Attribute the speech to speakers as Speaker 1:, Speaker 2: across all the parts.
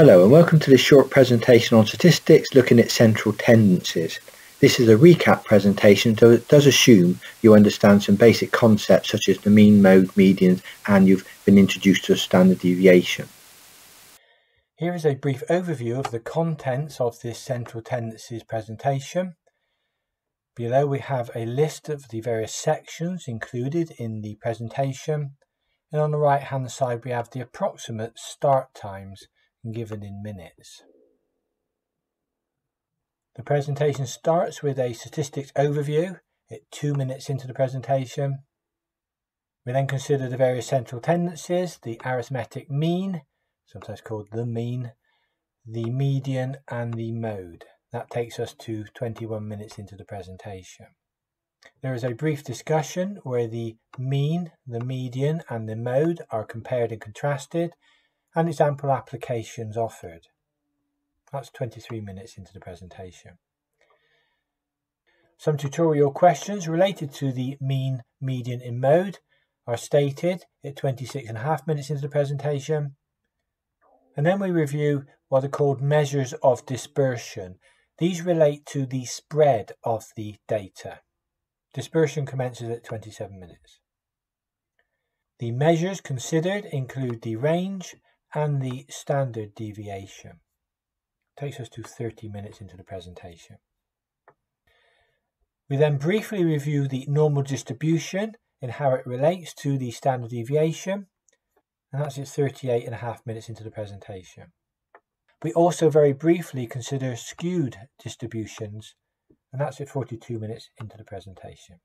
Speaker 1: Hello and welcome to this short presentation on statistics looking at central tendencies. This is a recap presentation so it does assume you understand some basic concepts such as the mean, mode, median and you've been introduced to a standard deviation.
Speaker 2: Here is a brief overview of the contents of this central tendencies presentation. Below we have a list of the various sections included in the presentation and on the right hand side we have the approximate start times given in minutes. The presentation starts with a statistics overview at two minutes into the presentation. We then consider the various central tendencies, the arithmetic mean, sometimes called the mean, the median and the mode. That takes us to 21 minutes into the presentation. There is a brief discussion where the mean, the median and the mode are compared and contrasted and example applications offered. That's 23 minutes into the presentation. Some tutorial questions related to the mean, median and mode are stated at 26 and a half minutes into the presentation. And then we review what are called measures of dispersion. These relate to the spread of the data. Dispersion commences at 27 minutes. The measures considered include the range, and the standard deviation. Takes us to 30 minutes into the presentation. We then briefly review the normal distribution and how it relates to the standard deviation, and that's at 38 and a half minutes into the presentation. We also very briefly consider skewed distributions, and that's at 42 minutes into the presentation.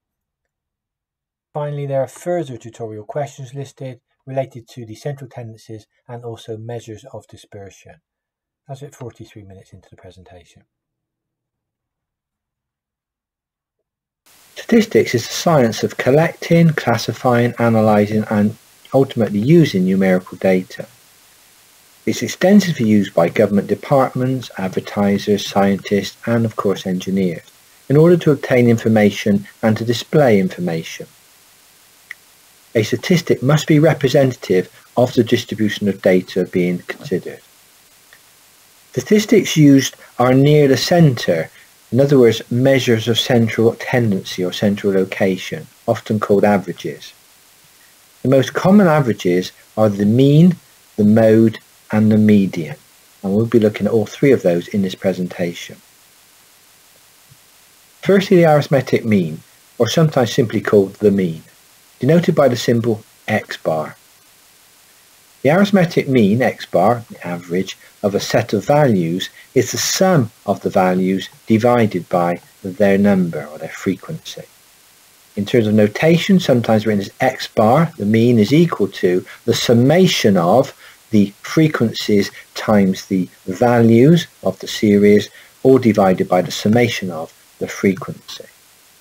Speaker 2: Finally, there are further tutorial questions listed related to the central tendencies and also measures of dispersion. That's at 43 minutes into the presentation.
Speaker 1: Statistics is the science of collecting, classifying, analysing and ultimately using numerical data. It's extensively used by government departments, advertisers, scientists and of course engineers in order to obtain information and to display information a statistic must be representative of the distribution of data being considered. Statistics used are near the centre, in other words, measures of central tendency or central location, often called averages. The most common averages are the mean, the mode and the median, and we'll be looking at all three of those in this presentation. Firstly, the arithmetic mean, or sometimes simply called the mean denoted by the symbol x bar. The arithmetic mean, x bar, the average, of a set of values is the sum of the values divided by their number or their frequency. In terms of notation, sometimes written as x bar, the mean is equal to the summation of the frequencies times the values of the series, or divided by the summation of the frequency.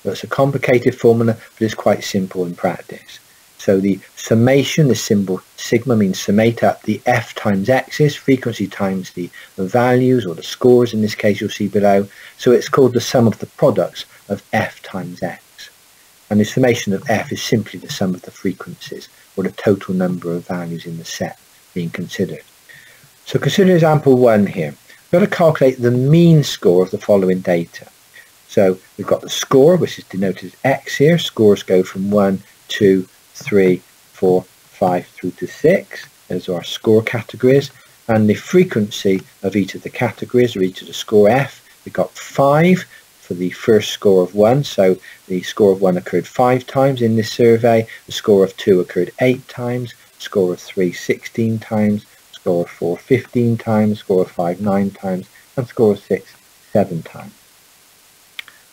Speaker 1: It's a complicated formula, but it's quite simple in practice. So the summation, the symbol sigma means summate up the f times x's, frequency times the, the values or the scores in this case you'll see below. So it's called the sum of the products of f times x. And the summation of f is simply the sum of the frequencies or the total number of values in the set being considered. So consider example 1 here. We've got to calculate the mean score of the following data. So we've got the score, which is denoted as X here. Scores go from 1, 2, 3, 4, 5 through to 6. Those are our score categories. And the frequency of each of the categories, or each of the score F, we've got 5 for the first score of 1. So the score of 1 occurred 5 times in this survey. The score of 2 occurred 8 times. Score of 3, 16 times. Score of 4, 15 times. Score of 5, 9 times. And score of 6, 7 times.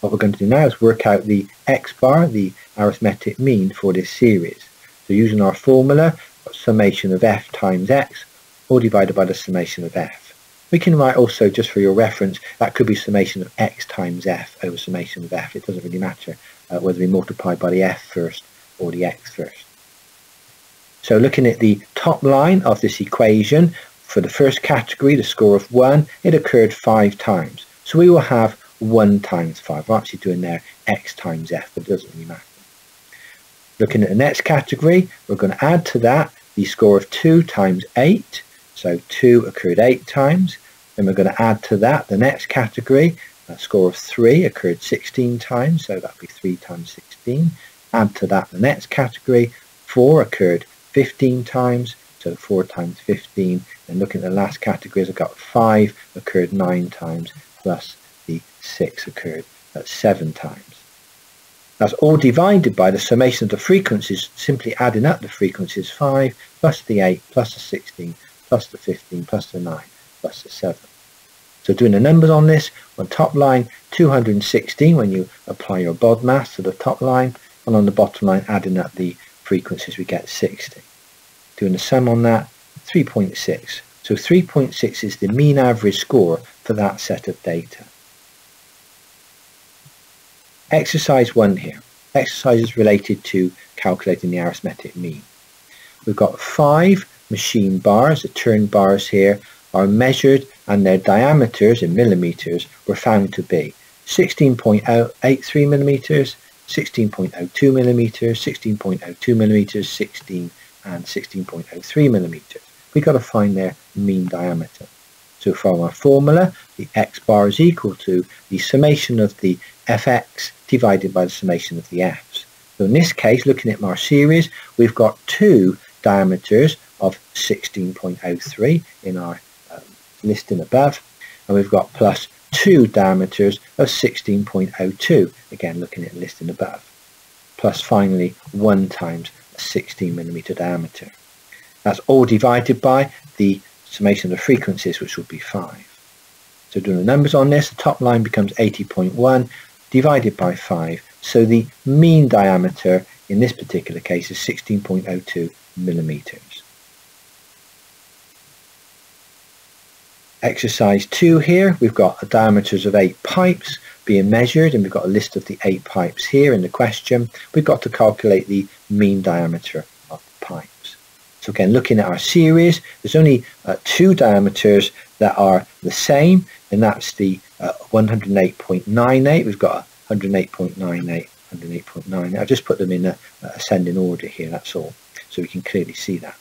Speaker 1: What we're going to do now is work out the x bar, the arithmetic mean for this series. So using our formula, summation of f times x, all divided by the summation of f. We can write also, just for your reference, that could be summation of x times f over summation of f. It doesn't really matter uh, whether we multiply by the f first or the x first. So looking at the top line of this equation, for the first category, the score of 1, it occurred 5 times. So we will have 1 times 5. We're actually doing there x times f, but it doesn't really matter. Looking at the next category, we're going to add to that the score of 2 times 8. So 2 occurred 8 times. Then we're going to add to that the next category. A score of 3 occurred 16 times, so that would be 3 times 16. Add to that the next category. 4 occurred 15 times, so 4 times 15. And looking at the last categories, I've got 5 occurred 9 times, plus 6 occurred at 7 times. That's all divided by the summation of the frequencies, simply adding up the frequencies 5 plus the 8 plus the 16 plus the 15 plus the 9 plus the 7. So doing the numbers on this, on top line 216 when you apply your BODMAS to the top line, and on the bottom line adding up the frequencies we get 60. Doing the sum on that, 3.6. So 3.6 is the mean average score for that set of data. Exercise 1 here. Exercises related to calculating the arithmetic mean. We've got five machine bars, the turn bars here, are measured and their diameters in millimeters were found to be 16.83 millimeters, 16.02 millimeters, 16.02 millimeters, 16 and 16.03 millimeters. We've got to find their mean diameter. So from our formula, the x bar is equal to the summation of the fx divided by the summation of the f's. So in this case, looking at our series, we've got two diameters of 16.03 in our um, listing above, and we've got plus two diameters of 16.02, again looking at listing above, plus finally one times a 16 millimeter diameter. That's all divided by the summation of the frequencies, which would be 5. So doing the numbers on this, the top line becomes 80.1 divided by 5. So the mean diameter in this particular case is 16.02 millimeters. Exercise 2 here, we've got the diameters of 8 pipes being measured and we've got a list of the 8 pipes here in the question. We've got to calculate the mean diameter of the pipes. So again, looking at our series, there's only uh, two diameters that are the same and that's the uh, 108.98. We've got 108.98, 108.9. I've just put them in a, ascending order here, that's all, so we can clearly see that.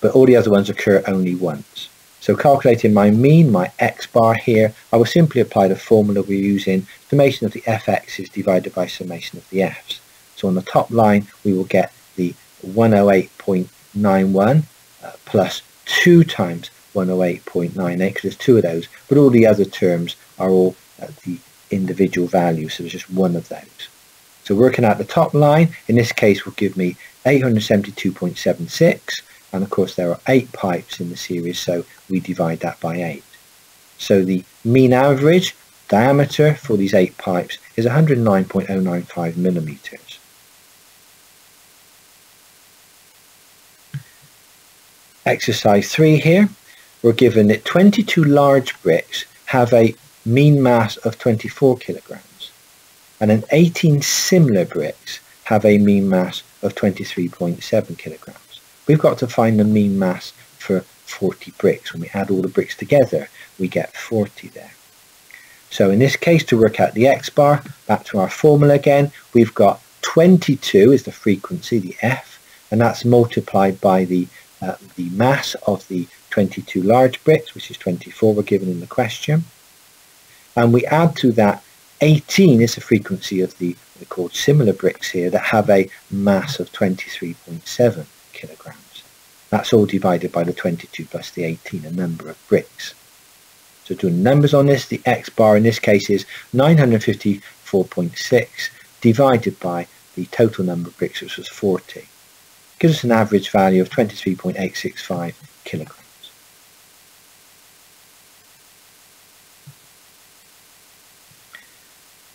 Speaker 1: But all the other ones occur only once. So calculating my mean, my x bar here, I will simply apply the formula we're using. Summation of the fx is divided by summation of the f's. So on the top line, we will get the 108.91 uh, plus 2 times 108.98 because there's two of those, but all the other terms are all the individual values, so there's just one of those. So working out the top line, in this case will give me 872.76 and of course there are eight pipes in the series so we divide that by eight so the mean average diameter for these eight pipes is 109.095 millimeters exercise 3 here we're given that 22 large bricks have a mean mass of 24 kilograms and an 18 similar bricks have a mean mass of 23.7 kilograms We've got to find the mean mass for 40 bricks. When we add all the bricks together, we get 40 there. So in this case, to work out the x bar, back to our formula again, we've got 22 is the frequency, the f, and that's multiplied by the, uh, the mass of the 22 large bricks, which is 24 we're given in the question. And we add to that 18 is the frequency of the, they're called similar bricks here, that have a mass of 23.7 kilograms. That's all divided by the 22 plus the 18, a number of bricks. So doing numbers on this, the X bar in this case is 954.6 divided by the total number of bricks, which was 40. Gives us an average value of 23.865 kilograms.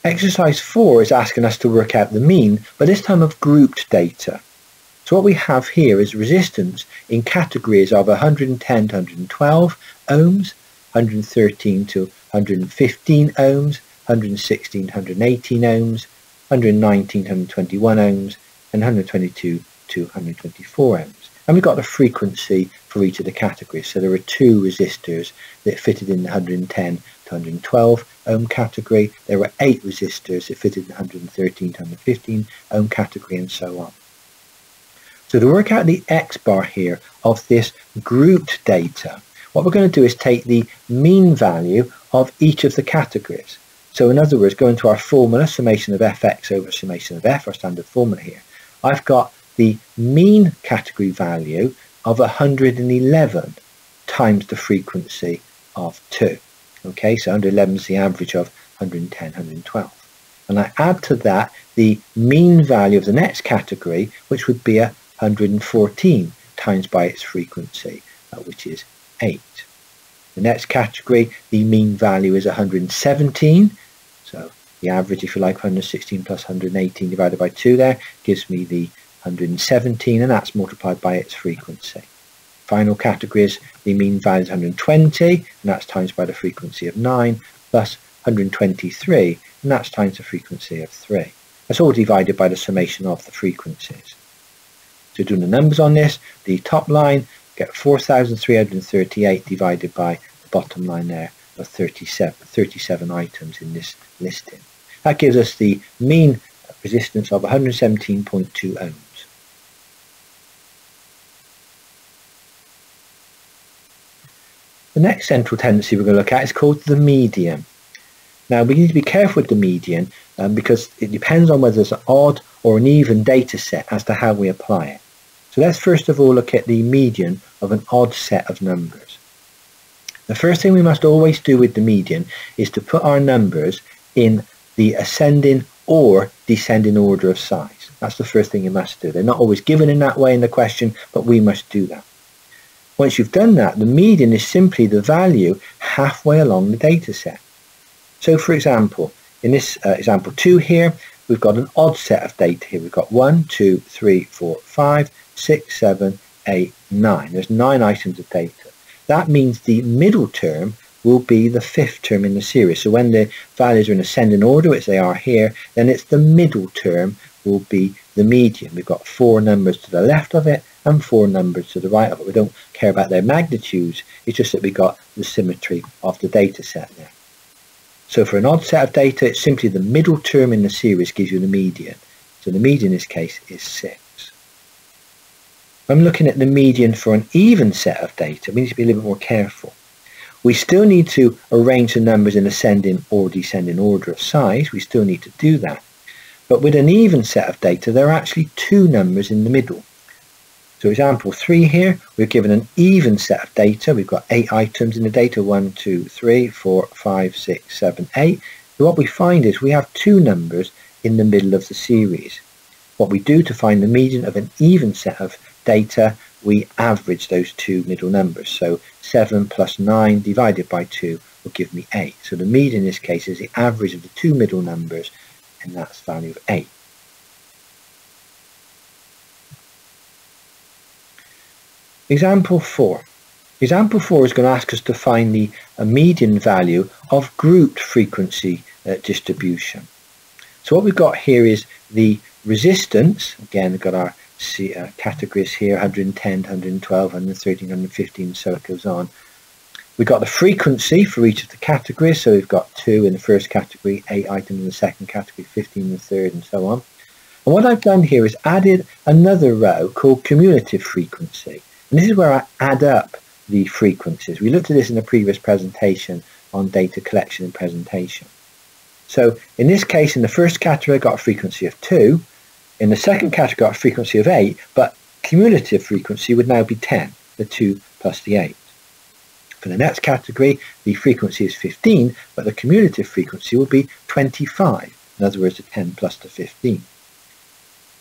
Speaker 1: Exercise 4 is asking us to work out the mean, but this time of grouped data. So what we have here is resistance in categories of 110 to 112 ohms, 113 to 115 ohms, 116 to 118 ohms, 119 to 121 ohms, and 122 to 124 ohms. And we've got the frequency for each of the categories. So there are two resistors that fitted in the 110 to 112 ohm category. There were eight resistors that fitted in the 113 to 115 ohm category and so on. So to work out the X bar here of this grouped data, what we're going to do is take the mean value of each of the categories. So in other words, go into our formula, summation of fx over summation of f, our standard formula here, I've got the mean category value of 111 times the frequency of 2. Okay, so 111 is the average of 110, 112. And I add to that the mean value of the next category, which would be 114 times by its frequency, uh, which is 8. The next category, the mean value is 117. So the average, if you like, 116 plus 118 divided by 2 there gives me the 117, and that's multiplied by its frequency. Final category is the mean value is 120, and that's times by the frequency of 9, plus 123, and that's times the frequency of 3. That's all divided by the summation of the frequencies. So doing the numbers on this, the top line get 4,338 divided by the bottom line there of 37, 37 items in this listing. That gives us the mean resistance of 117.2 ohms. The next central tendency we're going to look at is called the median. Now we need to be careful with the median um, because it depends on whether it's an odd or an even data set as to how we apply it. So let's first of all look at the median of an odd set of numbers. The first thing we must always do with the median is to put our numbers in the ascending or descending order of size. That's the first thing you must do. They're not always given in that way in the question, but we must do that. Once you've done that, the median is simply the value halfway along the data set. So for example, in this uh, example 2 here, we've got an odd set of data here. We've got 1, 2, 3, 4, 5, 6, 7, 8, 9. There's 9 items of data. That means the middle term will be the fifth term in the series. So when the values are in ascending order, which they are here, then it's the middle term will be the median. We've got four numbers to the left of it and four numbers to the right of it. We don't care about their magnitudes. It's just that we got the symmetry of the data set there. So for an odd set of data, it's simply the middle term in the series gives you the median. So the median in this case is 6. When I'm looking at the median for an even set of data, we need to be a little bit more careful. We still need to arrange the numbers in ascending or descending order of size. We still need to do that. But with an even set of data, there are actually two numbers in the middle. So example 3 here, we're given an even set of data. We've got 8 items in the data, 1, 2, 3, 4, 5, 6, 7, 8. So what we find is we have two numbers in the middle of the series. What we do to find the median of an even set of data, we average those two middle numbers. So 7 plus 9 divided by 2 will give me 8. So the median in this case is the average of the two middle numbers, and that's value of 8. Example 4. Example 4 is going to ask us to find the median value of grouped frequency uh, distribution. So what we've got here is the resistance. Again, we've got our uh, categories here, 110, 112, 113, 115, so it goes on. We've got the frequency for each of the categories. So we've got 2 in the first category, 8 items in the second category, 15 in the third, and so on. And what I've done here is added another row called cumulative frequency. And this is where I add up the frequencies. We looked at this in a previous presentation on data collection and presentation. So in this case, in the first category, I got a frequency of 2. In the second category, I got a frequency of 8, but cumulative frequency would now be 10, the 2 plus the 8. For the next category, the frequency is 15, but the cumulative frequency will be 25. In other words, the 10 plus the 15.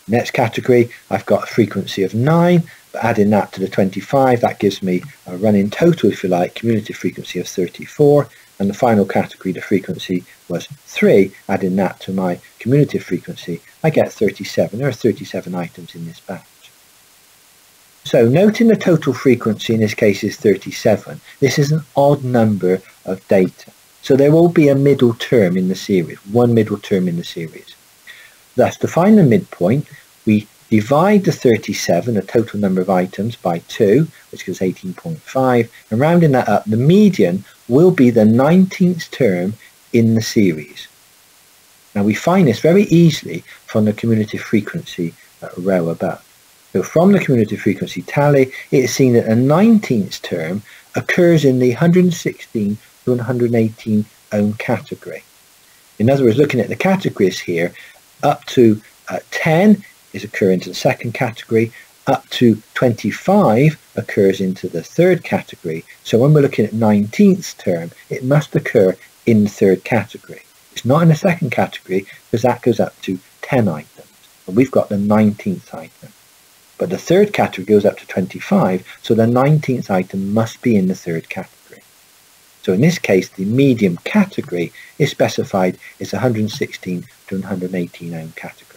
Speaker 1: Next category, I've got a frequency of 9, adding that to the 25, that gives me a running total, if you like, cumulative frequency of 34. And the final category, the frequency was 3. Adding that to my cumulative frequency, I get 37. There are 37 items in this batch. So noting the total frequency in this case is 37. This is an odd number of data. So there will be a middle term in the series, one middle term in the series. Thus, to find the midpoint, we divide the 37, the total number of items, by 2, which gives 18.5, and rounding that up, the median will be the 19th term in the series. Now we find this very easily from the cumulative frequency row above. So from the cumulative frequency tally, it is seen that the 19th term occurs in the 116 to 118 ohm category. In other words, looking at the categories here, up to uh, 10 is occurring into the second category, up to 25 occurs into the third category. So when we're looking at 19th term, it must occur in the third category. It's not in the second category because that goes up to 10 items. And we've got the 19th item. But the third category goes up to 25, so the 19th item must be in the third category. So in this case, the medium category is specified as 116 to 118 ohm category.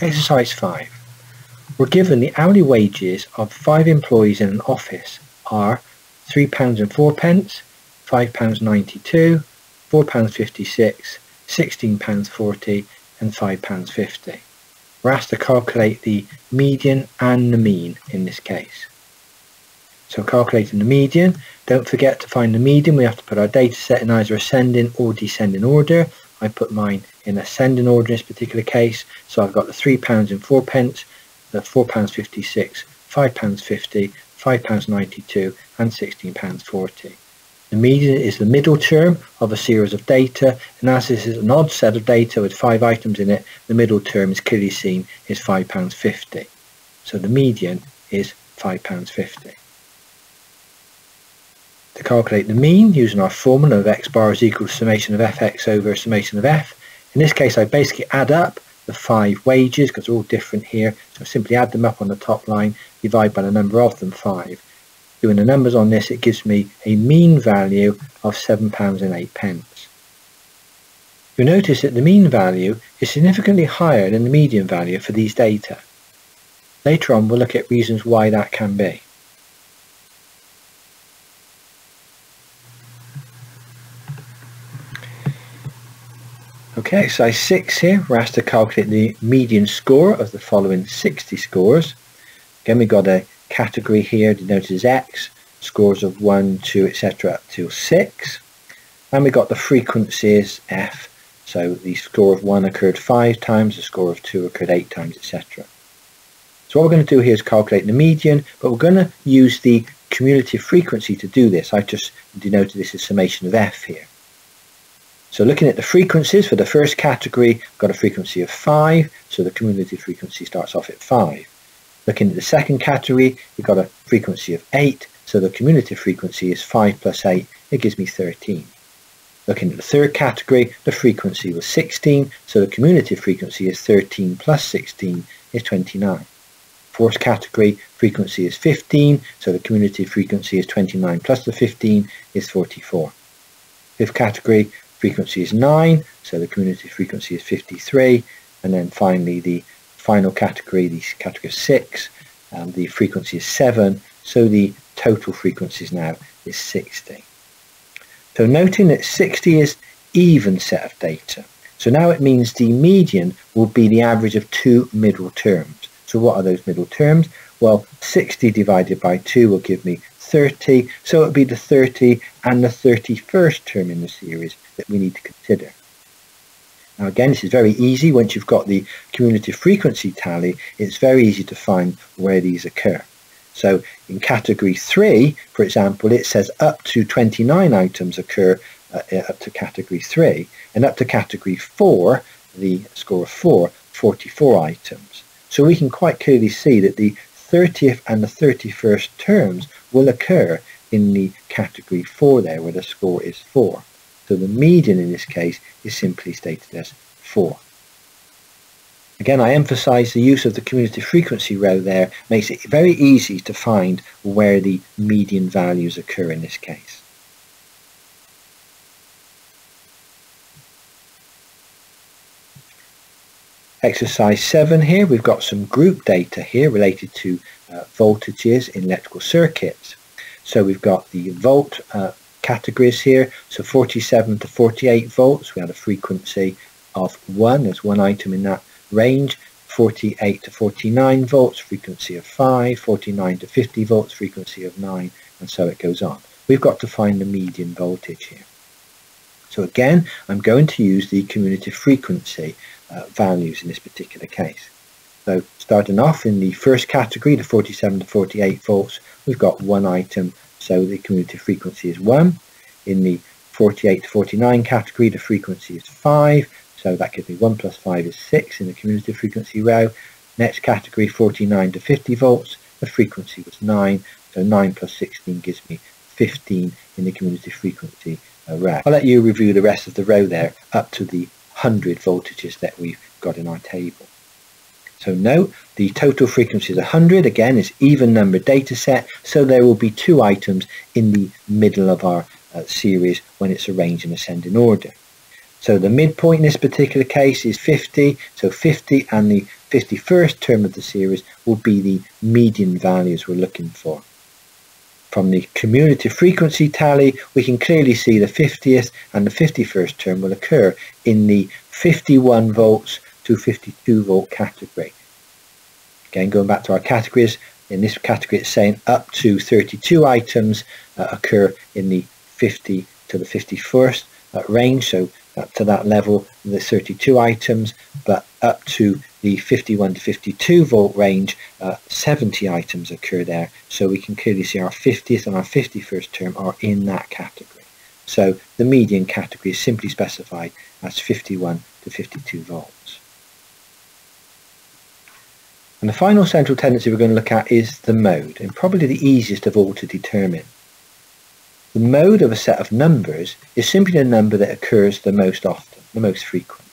Speaker 1: Exercise 5. We're given the hourly wages of five employees in an office are £3 and 4 pence, £5.92, £4.56, £16.40 and £5.50. We're asked to calculate the median and the mean in this case. So calculating the median, don't forget to find the median, we have to put our data set in either ascending or descending order. I put mine in ascending order in this particular case. So I've got the £3 and 4 pence, the £4.56, £5.50, £5.92 and £16.40. The median is the middle term of a series of data and as this is an odd set of data with five items in it, the middle term is clearly seen is £5.50. So the median is £5.50. To calculate the mean using our formula of x bar is equal to summation of fx over summation of f, in this case I basically add up the five wages because they're all different here, so I simply add them up on the top line, divide by the number of them, 5 Doing the numbers on this, it gives me a mean value of £7 and 8 pence. You'll notice that the mean value is significantly higher than the median value for these data. Later on, we'll look at reasons why that can be. Okay, exercise 6 here, we're asked to calculate the median score of the following 60 scores. Again, we've got a category here denoted as X, scores of 1, 2, etc. up to 6. And we've got the frequencies F, so the score of 1 occurred 5 times, the score of 2 occurred 8 times, etc. So what we're going to do here is calculate the median, but we're going to use the cumulative frequency to do this. I just denoted this as summation of F here. So looking at the frequencies for the first category, I've got a frequency of 5, so the cumulative frequency starts off at 5. Looking at the second category, we've got a frequency of 8, so the cumulative frequency is 5 plus 8, it gives me 13. Looking at the third category, the frequency was 16, so the cumulative frequency is 13 plus 16 is 29. Fourth category, frequency is 15, so the cumulative frequency is 29 plus the 15 is 44. Fifth category, frequency is 9, so the cumulative frequency is 53, and then finally the final category, the category 6, um, the frequency is 7, so the total frequencies now is 60. So noting that 60 is even set of data. So now it means the median will be the average of two middle terms. So what are those middle terms? Well, 60 divided by 2 will give me 30, so it will be the 30 and the 31st term in the series that we need to consider. Now again, this is very easy. Once you've got the cumulative frequency tally, it's very easy to find where these occur. So in category 3, for example, it says up to 29 items occur uh, uh up to category 3, and up to category 4, the score of 4, 44 items. So we can quite clearly see that the 30th and the 31st terms will occur in the category 4 there, where the score is 4. So the median in this case is simply stated as 4. Again, I emphasize the use of the cumulative frequency row there makes it very easy to find where the median values occur in this case. Exercise 7 here, we've got some group data here related to uh, voltages in electrical circuits. So we've got the volt uh, categories here. So 47 to 48 volts, we had a frequency of 1, there's one item in that range. 48 to 49 volts, frequency of 5, 49 to 50 volts, frequency of 9, and so it goes on. We've got to find the median voltage here. So again, I'm going to use the cumulative frequency uh, values in this particular case. So starting off in the first category, the 47 to 48 volts, we've got one item, so the cumulative frequency is 1. In the 48 to 49 category, the frequency is 5, so that gives me 1 plus 5 is 6 in the cumulative frequency row. Next category, 49 to 50 volts, the frequency was 9, so 9 plus 16 gives me 15 in the cumulative frequency row. I'll let you review the rest of the row there up to the 100 voltages that we've got in our table. So note the total frequency is 100, again it's even number data set, so there will be two items in the middle of our uh, series when it's arranged in ascending order. So the midpoint in this particular case is 50, so 50 and the 51st term of the series will be the median values we're looking for. From the cumulative frequency tally, we can clearly see the 50th and the 51st term will occur in the 51 volts to 52 volt category. Again, going back to our categories, in this category it's saying up to 32 items uh, occur in the 50 to the 51st uh, range, so up to that level the 32 items, but up to the 51 to 52 volt range, uh, 70 items occur there. So we can clearly see our 50th and our 51st term are in that category. So the median category is simply specified as 51 to 52 volts. And the final central tendency we're going to look at is the mode, and probably the easiest of all to determine. The mode of a set of numbers is simply the number that occurs the most often, the most frequent.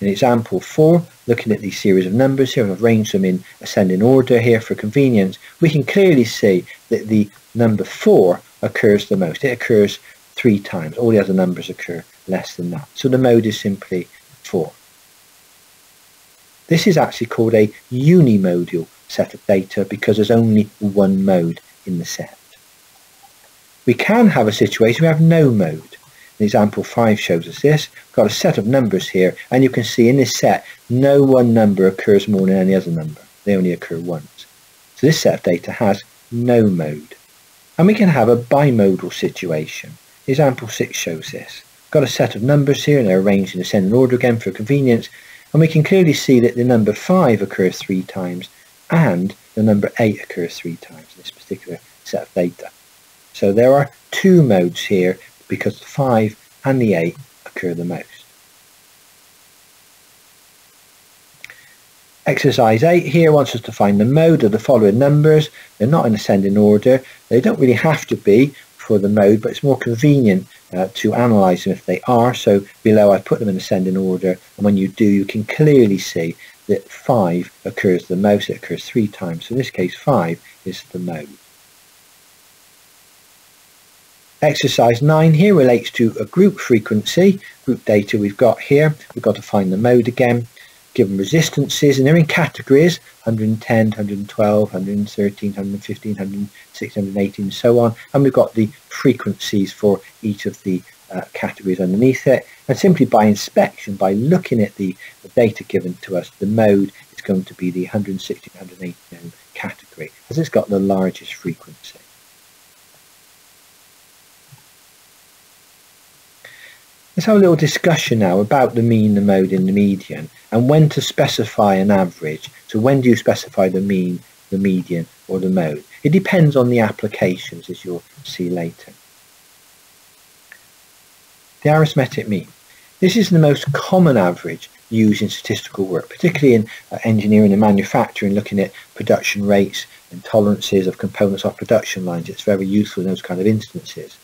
Speaker 1: In example 4, looking at these series of numbers here, I've arranged them in ascending order here for convenience, we can clearly see that the number 4 occurs the most. It occurs three times. All the other numbers occur less than that. So the mode is simply 4. This is actually called a unimodal set of data because there's only one mode in the set. We can have a situation where we have no mode. Example 5 shows us this. We've got a set of numbers here and you can see in this set no one number occurs more than any other number. They only occur once. So this set of data has no mode. And we can have a bimodal situation. Example 6 shows this. We've got a set of numbers here and they're arranged in ascending order again for convenience and we can clearly see that the number 5 occurs three times and the number 8 occurs three times in this particular set of data. So there are two modes here because the 5 and the 8 occur the most. Exercise 8 here wants us to find the mode of the following numbers. They're not in ascending order. They don't really have to be for the mode, but it's more convenient uh, to analyze them if they are. So below I put them in ascending order, and when you do, you can clearly see that 5 occurs the most. It occurs three times. So in this case, 5 is the mode. Exercise 9 here relates to a group frequency, group data we've got here. We've got to find the mode again given resistances, and they're in categories 110, 112, 113, 115, 116, 118, and so on. And we've got the frequencies for each of the uh, categories underneath it. And simply by inspection, by looking at the, the, data given to us, the mode is going to be the 160, 180 category, as it's got the largest frequency. Let's have a little discussion now about the mean, the mode and the median and when to specify an average. So when do you specify the mean, the median or the mode? It depends on the applications as you'll see later. The arithmetic mean. This is the most common average used in statistical work, particularly in uh, engineering and manufacturing, looking at production rates and tolerances of components off production lines. It's very useful in those kind of instances.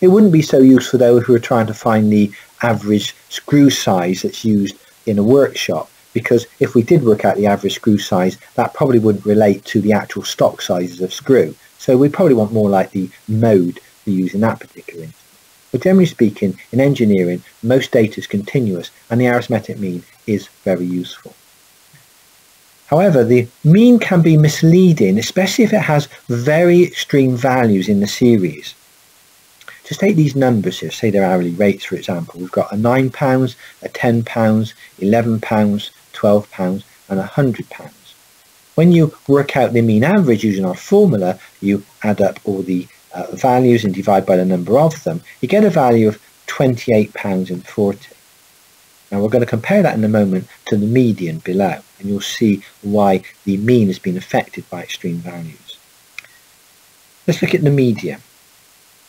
Speaker 1: It wouldn't be so useful though if we were trying to find the average screw size that's used in a workshop because if we did work out the average screw size that probably wouldn't relate to the actual stock sizes of screw. So we probably want more like the mode we use in that particular instance. But generally speaking, in engineering, most data is continuous and the arithmetic mean is very useful. However, the mean can be misleading, especially if it has very extreme values in the series. Just take these numbers here, say their hourly rates for example. We've got a £9, a £10, £11, £12 and £100. When you work out the mean average using our formula, you add up all the uh, values and divide by the number of them, you get a value of £28.40. Now we're going to compare that in a moment to the median below, and you'll see why the mean has been affected by extreme values. Let's look at the median.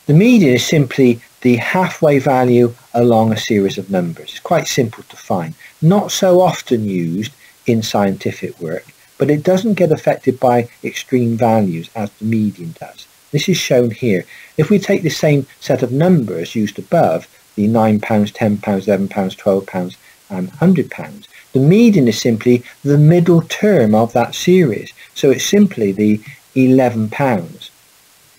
Speaker 1: The median is simply the halfway value along a series of numbers. It's quite simple to find. Not so often used in scientific work, but it doesn't get affected by extreme values as the median does. This is shown here. If we take the same set of numbers used above, the £9, £10, £11, £12 and £100, the median is simply the middle term of that series. So it's simply the £11.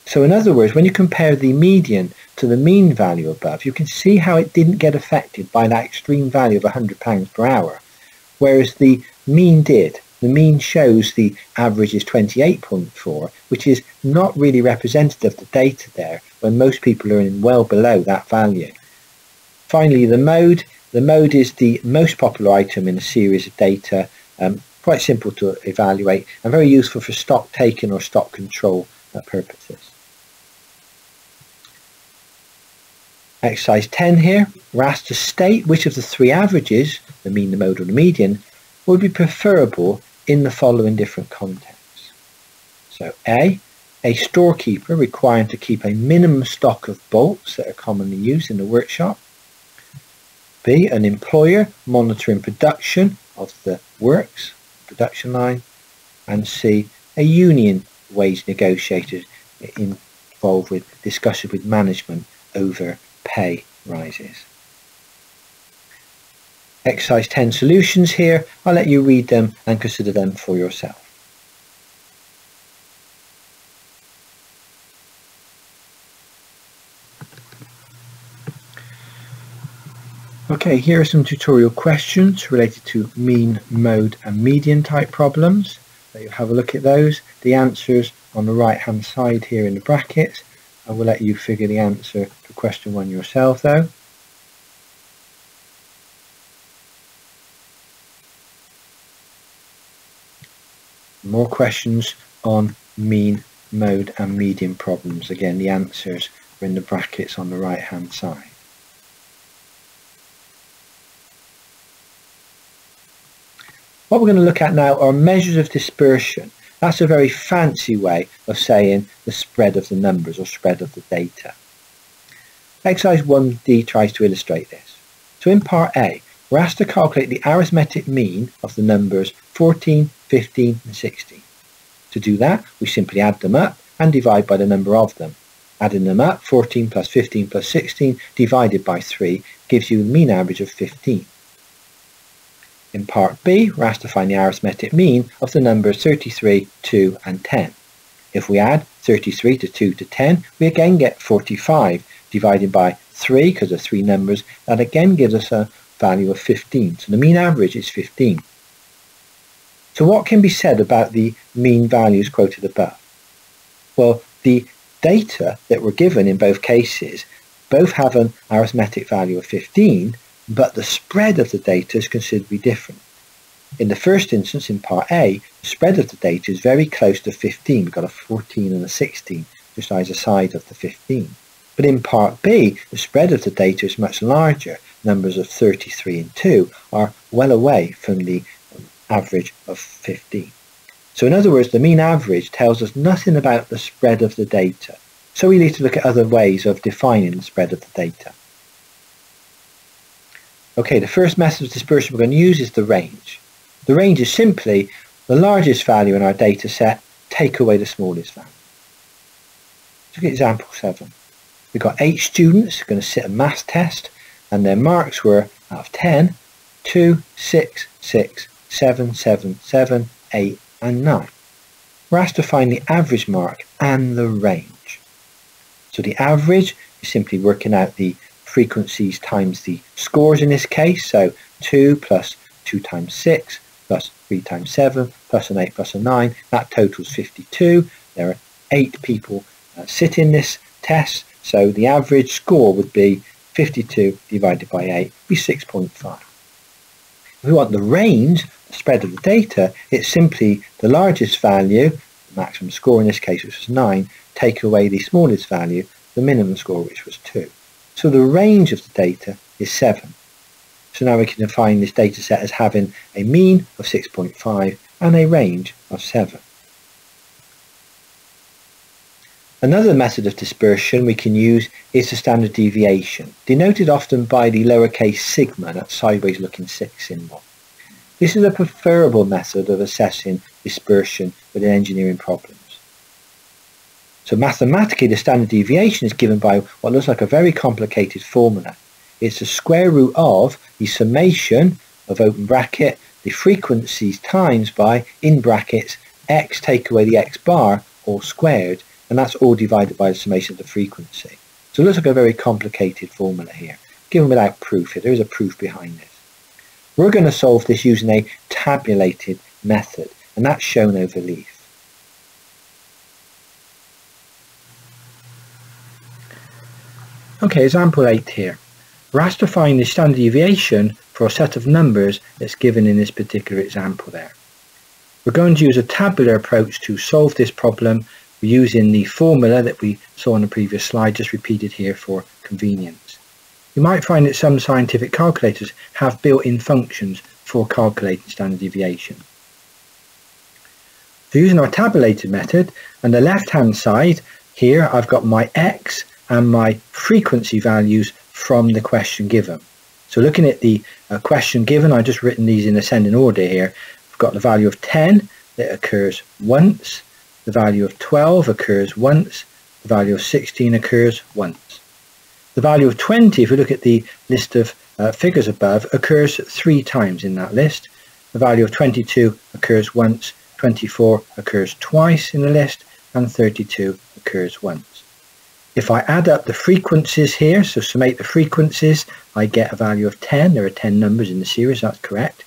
Speaker 1: So in other words, when you compare the median to the mean value above, you can see how it didn't get affected by that extreme value of £100 per hour, whereas the mean did. The mean shows the average is 28.4, which is not really representative of the data there, when most people are in well below that value. Finally, the mode. The mode is the most popular item in a series of data, um, quite simple to evaluate and very useful for stock taking or stock control purposes. Exercise 10 here, we're asked to state which of the three averages, the mean, the mode or the median, would be preferable in the following different contexts. So A, a storekeeper required to keep a minimum stock of bolts that are commonly used in the workshop. B, an employer monitoring production of the works, production line. And C, a union wage negotiator involved with discussion with management over pay rises. Exercise 10 solutions here. I'll let you read them and consider them for yourself. Okay, here are some tutorial questions related to mean, mode and median type problems. So you have a look at those. The answers on the right hand side here in the brackets. I will let you figure the answer to question one yourself though. More questions on mean, mode and median problems. Again, the answers are in the brackets on the right hand side. What we're going to look at now are measures of dispersion. That's a very fancy way of saying the spread of the numbers or spread of the data. Exercise 1D tries to illustrate this. So in part A, we're asked to calculate the arithmetic mean of the numbers 14, 15 and 16. To do that, we simply add them up and divide by the number of them. Adding them up, 14 plus 15 plus 16 divided by 3 gives you the mean average of 15. In part B, we're asked to find the arithmetic mean of the numbers 33, 2 and 10. If we add 33 to 2 to 10, we again get 45 divided by 3, because of three numbers, that again gives us a value of 15. So the mean average is 15. So what can be said about the mean values quoted above? Well, the data that were given in both cases both have an arithmetic value of 15 but the spread of the data is considerably different. In the first instance, in part A, the spread of the data is very close to 15. We've got a 14 and a 16 just either side of the 15. But in part B, the spread of the data is much larger. Numbers of 33 and 2 are well away from the average of 15. So in other words, the mean average tells us nothing about the spread of the data. So we need to look at other ways of defining the spread of the data. Okay, the first method of dispersion we're going to use is the range. The range is simply the largest value in our data set, take away the smallest value. Look at example 7. We've got 8 students going to sit a maths test and their marks were out of 10, 2, 6, 6, 7, 7, 7, 8 and 9. We're asked to find the average mark and the range. So the average is simply working out the frequencies times the scores in this case. So 2 plus 2 times 6 plus 3 times 7 plus an 8 plus a 9. That totals 52. There are 8 people uh, in this test. So the average score would be 52 divided by 8 be 6.5. If we want the range, the spread of the data, it's simply the largest value, the maximum score in this case which was 9, take away the smallest value, the minimum score which was 2. So the range of the data is 7. So now we can define this data set as having a mean of 6.5 and a range of 7. Another method of dispersion we can use is the standard deviation, denoted often by the lowercase sigma, that sideways looking six symbol. This is a preferable method of assessing dispersion within engineering problems. So mathematically the standard deviation is given by what looks like a very complicated formula. It's the square root of the summation of open bracket the frequencies times by in brackets x take away the x bar all squared and that's all divided by the summation of the frequency. So it looks like a very complicated formula here, given without proof here. There is a proof behind this. We're going to solve this using a tabulated method, and that's shown over leaf. Okay, example 8 here. We're asked to find the standard deviation for a set of numbers that's given in this particular example there. We're going to use a tabular approach to solve this problem using the formula that we saw on the previous slide, just repeated here for convenience. You might find that some scientific calculators have built-in functions for calculating standard deviation. So using our tabulated method, on the left-hand side here I've got my x and my frequency values from the question given. So looking at the uh, question given, I've just written these in ascending order here. I've got the value of 10 that occurs once, the value of 12 occurs once, the value of 16 occurs once. The value of 20, if we look at the list of uh, figures above, occurs three times in that list. The value of 22 occurs once, 24 occurs twice in the list, and 32 occurs once. If I add up the frequencies here, so summate the frequencies, I get a value of 10. There are 10 numbers in the series, that's correct.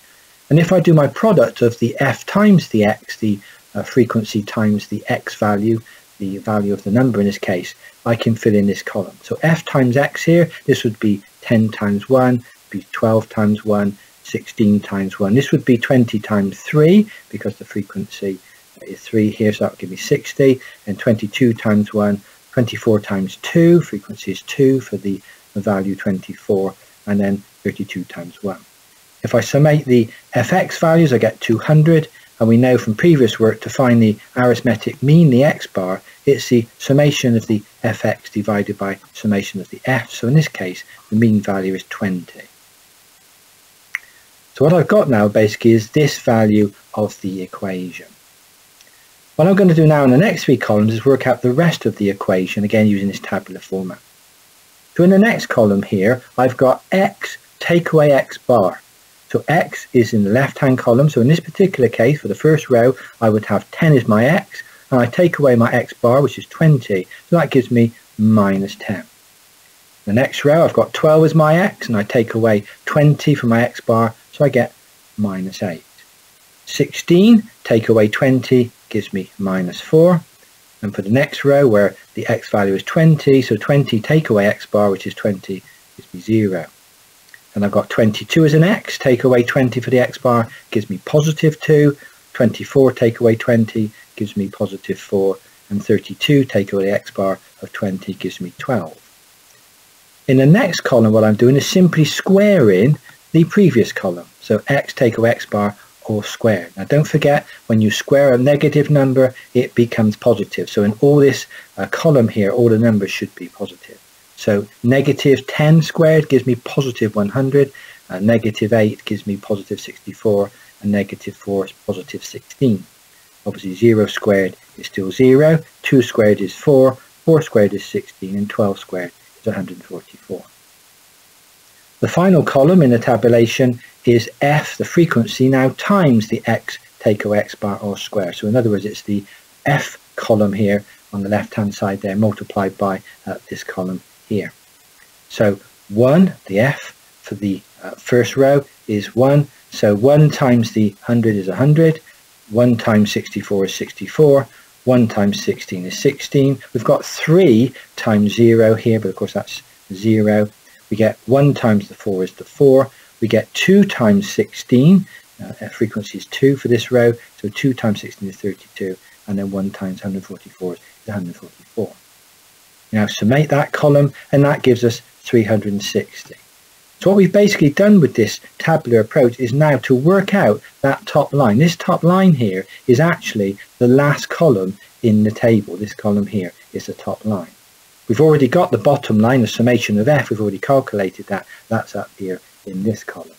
Speaker 1: And if I do my product of the f times the x, the uh, frequency times the x value, the value of the number in this case, I can fill in this column. So f times x here, this would be 10 times 1, be 12 times 1, 16 times 1. This would be 20 times 3 because the frequency is 3 here, so that would give me 60. And 22 times 1, 24 times 2, frequency is 2 for the, the value 24, and then 32 times 1. If I summate the fx values, I get 200, and we know from previous work to find the arithmetic mean, the x bar, it's the summation of the fx divided by summation of the f. So in this case, the mean value is 20. So what I've got now basically is this value of the equation. What I'm going to do now in the next three columns is work out the rest of the equation, again using this tabular format. So in the next column here, I've got x take away x bar. So x is in the left-hand column. So in this particular case, for the first row, I would have 10 as my x, and I take away my x bar, which is 20. So that gives me minus 10. The next row, I've got 12 as my x, and I take away 20 from my x bar, so I get minus 8. 16, take away 20, gives me minus 4. And for the next row, where the x value is 20, so 20 take away x bar, which is 20, gives me 0 and I've got 22 as an x, take away 20 for the x bar gives me positive 2, 24 take away 20 gives me positive 4, and 32 take away the x bar of 20 gives me 12. In the next column what I'm doing is simply squaring the previous column, so x take away x bar all squared. Now don't forget when you square a negative number it becomes positive, so in all this uh, column here all the numbers should be positive. So negative 10 squared gives me positive 100, uh, negative 8 gives me positive 64, and negative 4 is positive 16. Obviously 0 squared is still 0, 2 squared is 4, 4 squared is 16, and 12 squared is 144. The final column in the tabulation is f, the frequency, now times the x take away x bar or square. So in other words, it's the f column here on the left hand side there multiplied by uh, this column here. So 1, the F for the uh, first row is 1. So 1 times the 100 is 100. 1 times 64 is 64. 1 times 16 is 16. We've got 3 times 0 here, but of course that's 0. We get 1 times the 4 is the 4. We get 2 times 16. Uh, frequency is 2 for this row. So 2 times 16 is 32. And then 1 times 144 is 144. Now summate that column and that gives us 360. So what we've basically done with this tabular approach is now to work out that top line. This top line here is actually the last column in the table. This column here is the top line. We've already got the bottom line, the summation of f. We've already calculated that. That's up here in this column.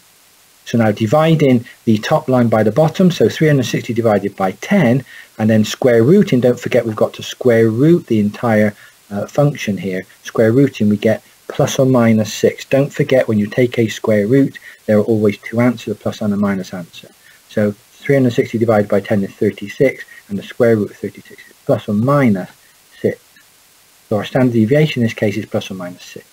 Speaker 1: So now dividing the top line by the bottom, so 360 divided by 10, and then square rooting, don't forget we've got to square root the entire uh, function here. Square rooting, we get plus or minus 6. Don't forget when you take a square root, there are always two answers, a plus and a minus answer. So 360 divided by 10 is 36, and the square root of 36 is plus or minus 6. So our standard deviation in this case is plus or minus 6.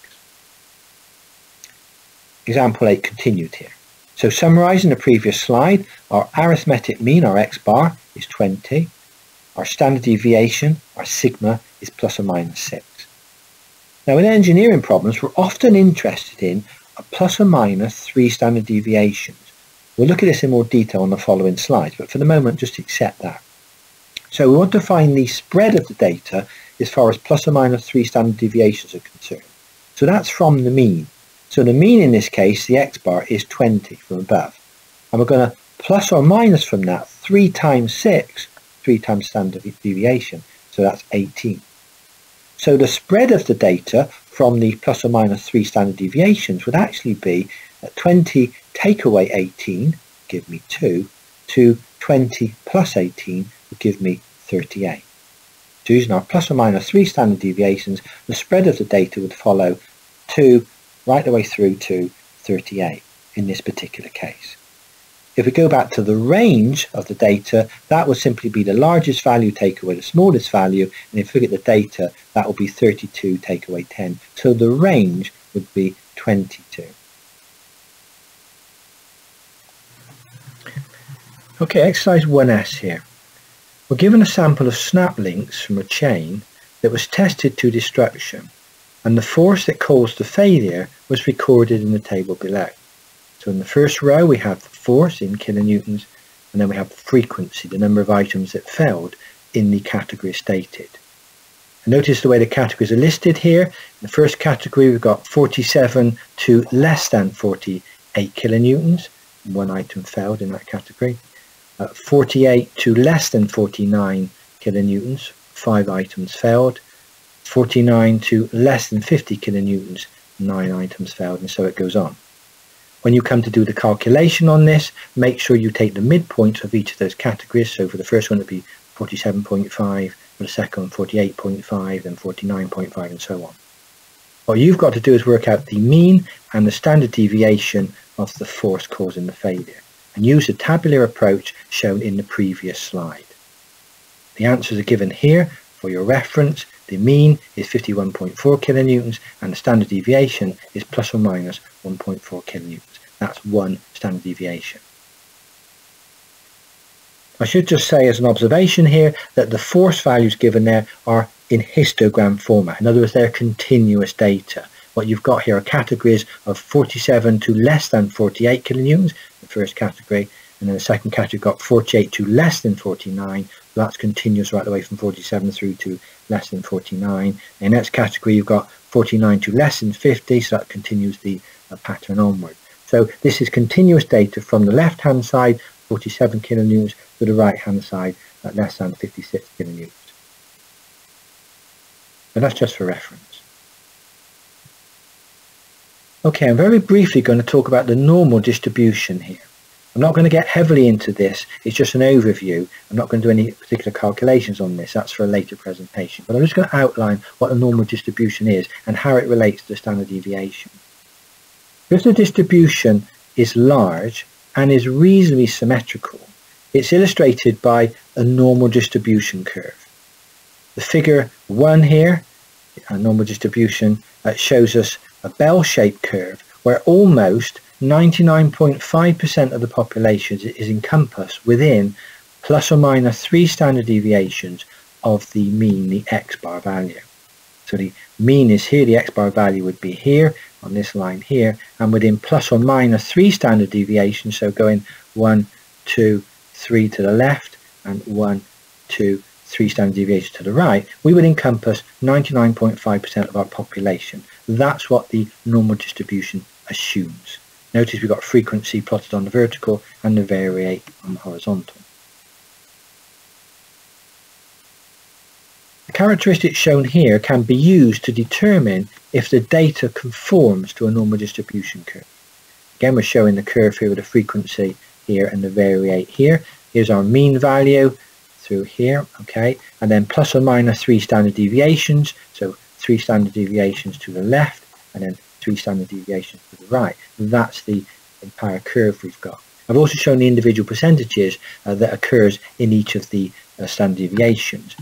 Speaker 1: Example 8 continued here. So summarising the previous slide, our arithmetic mean, our x bar, is 20. Our standard deviation, our sigma, is plus or minus 6. Now in engineering problems, we're often interested in a plus or minus three standard deviations. We'll look at this in more detail on the following slides, but for the moment, just accept that. So we want to find the spread of the data as far as plus or minus three standard deviations are concerned. So that's from the mean. So the mean in this case, the x-bar, is 20 from above. And we're going to plus or minus from that 3 times 6, 3 times standard deviation. So that's 18. So the spread of the data from the plus or minus 3 standard deviations would actually be 20 take away 18, give me 2, to 20 plus 18 would give me 38. So using our plus or minus 3 standard deviations, the spread of the data would follow 2 right the way through to 38 in this particular case. If we go back to the range of the data, that will simply be the largest value take away the smallest value. And if we look at the data, that will be 32 take away 10. So the range would be 22. Okay, exercise 1s here. We're given a sample of snap links from a chain that was tested to destruction and the force that caused the failure was recorded in the table below. So in the first row we have the force in kilonewtons and then we have the frequency, the number of items that failed in the category stated. And notice the way the categories are listed here. In the first category we've got 47 to less than 48 kilonewtons. One item failed in that category. Uh, 48 to less than 49 kilonewtons. Five items failed. 49 to less than 50 kilonewtons. Nine items failed and so it goes on. When you come to do the calculation on this, make sure you take the midpoint of each of those categories. So for the first one, it'd be 47.5, for the second, 48.5, then 49.5, and so on. What you've got to do is work out the mean and the standard deviation of the force causing the failure, and use the tabular approach shown in the previous slide. The answers are given here for your reference. The mean is 51.4 kilonewtons, and the standard deviation is plus or minus 1.4 kilonewtons. That's one standard deviation. I should just say as an observation here that the force values given there are in histogram format. In other words, they're continuous data. What you've got here are categories of 47 to less than 48 kilonewtons, the first category, and then the second category got 48 to less than 49. So that's continuous right the way from 47 through to less than 49. In the next category, you've got 49 to less than 50, so that continues the uh, pattern onward. So this is continuous data from the left-hand side, 47 kilonewtons, to the right-hand side at less than 56 kilonewtons. And that's just for reference. Okay, I'm very briefly going to talk about the normal distribution here. I'm not going to get heavily into this, it's just an overview. I'm not going to do any particular calculations on this, that's for a later presentation. But I'm just going to outline what a normal distribution is and how it relates to the standard deviation. If the distribution is large and is reasonably symmetrical, it's illustrated by a normal distribution curve. The figure 1 here, a normal distribution, uh, shows us a bell-shaped curve where almost 99.5% of the population is encompassed within plus or minus three standard deviations of the mean, the x-bar value. So the mean is here, the x-bar value would be here, on this line here, and within plus or minus three standard deviations, so going one, two, three to the left, and one, two, three standard deviations to the right, we would encompass 99.5% of our population. That's what the normal distribution assumes. Notice we've got frequency plotted on the vertical and the variate on the horizontal. The characteristics shown here can be used to determine if the data conforms to a normal distribution curve. Again, we're showing the curve here with the frequency here and the variate here. Here's our mean value through here, okay, and then plus or minus three standard deviations, so three standard deviations to the left, and then three standard deviations to the right. That's the entire curve we've got. I've also shown the individual percentages uh, that occurs in each of the uh, standard deviations.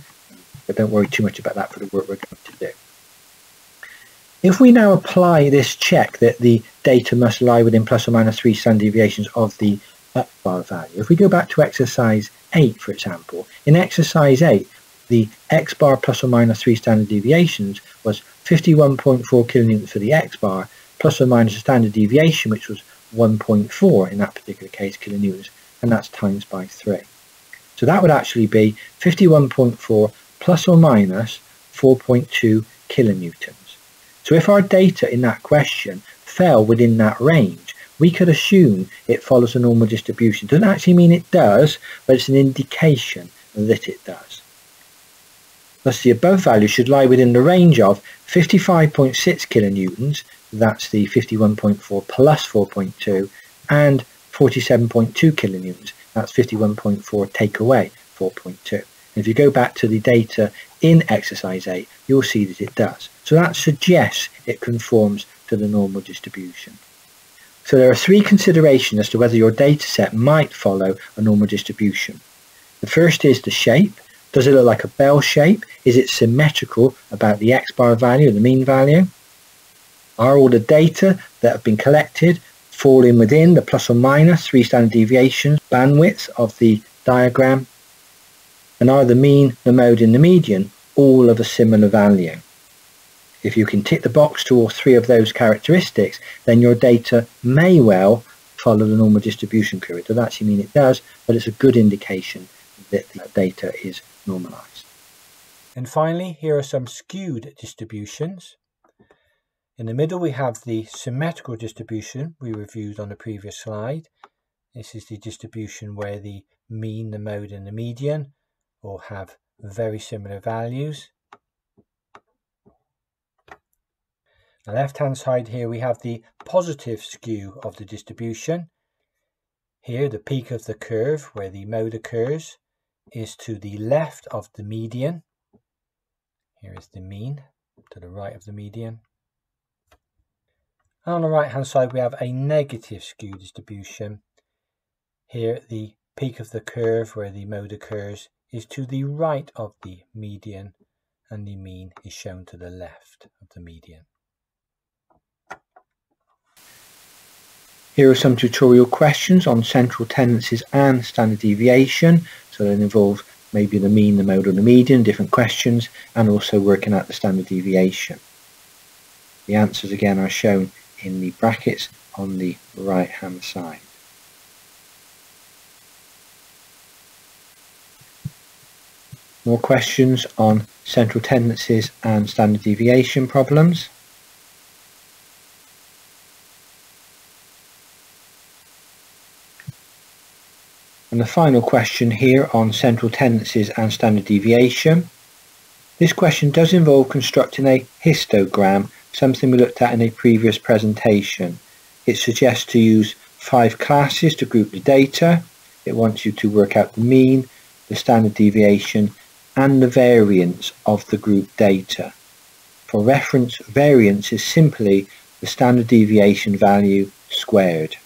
Speaker 1: But don't worry too much about that for the work we're going to do. If we now apply this check that the data must lie within plus or minus three standard deviations of the x bar value, if we go back to exercise 8, for example, in exercise 8, the x bar plus or minus 3 standard deviations was 51.4 kilonewtons for the x bar, plus or minus a standard deviation, which was 1.4 in that particular case kilonewtons, and that's times by 3. So that would actually be 51.4 plus or minus 4.2 kilonewtons. So if our data in that question fell within that range, we could assume it follows a normal distribution. Doesn't actually mean it does, but it's an indication that it does. Thus the above value should lie within the range of 55.6 kilonewtons, that's the 51.4 plus 4.2, and 47.2 kilonewtons, that's 51.4 take away 4.2. And if you go back to the data in exercise 8, you'll see that it does. So that suggests it conforms to the normal distribution. So there are three considerations as to whether your data set might follow a normal distribution. The first is the shape. Does it look like a bell shape? Is it symmetrical about the x-bar value, the mean value? Are all the data that have been collected falling within the plus or minus three standard deviations bandwidth of the diagram? And are the mean, the mode and the median all of a similar value? If you can tick the box to all three of those characteristics, then your data may well follow the normal distribution curve. It doesn't actually mean it does, but it's a good indication that the data is normalized.
Speaker 2: And finally, here are some skewed distributions. In the middle, we have the symmetrical distribution we reviewed on the previous slide. This is the distribution where the mean, the mode, and the median all have very similar values. the left hand side here we have the positive skew of the distribution. Here the peak of the curve where the mode occurs is to the left of the median. Here is the mean to the right of the median. And on the right hand side we have a negative skew distribution. Here the peak of the curve where the mode occurs is to the right of the median and the mean is shown to the left of the median.
Speaker 1: Here are some tutorial questions on central tendencies and standard deviation. So they involve maybe the mean, the mode or the median, different questions, and also working out the standard deviation. The answers again are shown in the brackets on the right hand side. More questions on central tendencies and standard deviation problems. And the final question here on central tendencies and standard deviation. This question does involve constructing a histogram, something we looked at in a previous presentation. It suggests to use five classes to group the data. It wants you to work out the mean, the standard deviation, and the variance of the group data. For reference, variance is simply the standard deviation value squared.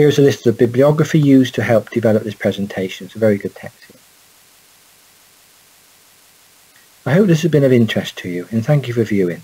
Speaker 1: Here's a list of the bibliography used to help develop this presentation. It's a very good text here. I hope this has been of interest to you and thank you for viewing.